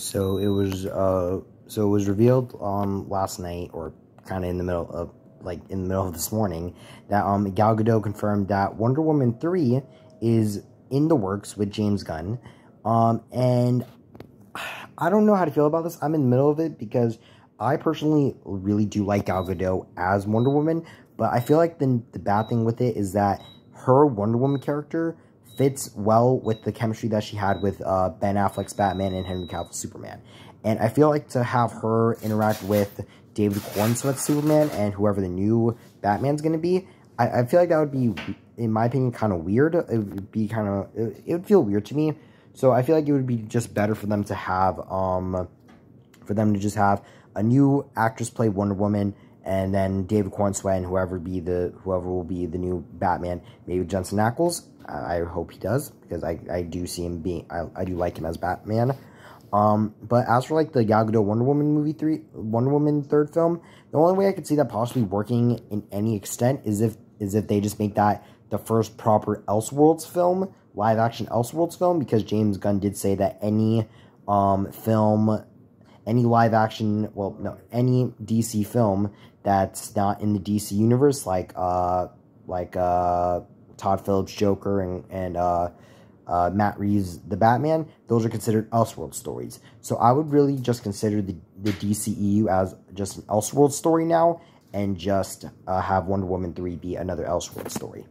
So it was uh so it was revealed um last night or kind of in the middle of like in the middle of this morning that um Gal Gadot confirmed that Wonder Woman 3 is in the works with James Gunn. Um and I don't know how to feel about this. I'm in the middle of it because I personally really do like Gal Gadot as Wonder Woman, but I feel like the the bad thing with it is that her Wonder Woman character fits well with the chemistry that she had with uh, Ben Affleck's Batman and Henry Cavill's Superman. And I feel like to have her interact with David Corenswet's Superman and whoever the new Batman's going to be, I, I, feel like that would be, in my opinion, kind of weird. It would be kind of, it, it, would feel weird to me. So I feel like it would be just better for them to have, um, for them to just have a new actress play Wonder Woman and then David Corenswet and whoever be the whoever will be the new Batman, maybe Jensen Ackles. I, I hope he does because I, I do see him being I, I do like him as Batman. Um, but as for like the Gal Gadot Wonder Woman movie three Wonder Woman third film, the only way I could see that possibly working in any extent is if is if they just make that the first proper Elseworlds film, live action Elseworlds film, because James Gunn did say that any um film any live action well no any DC film that's not in the DC universe like uh like uh Todd Phillips Joker and and uh, uh, Matt Reeves the Batman, those are considered Elseworld stories. So I would really just consider the the DCEU as just an Elseworld story now, and just uh, have Wonder Woman three be another Elseworld story.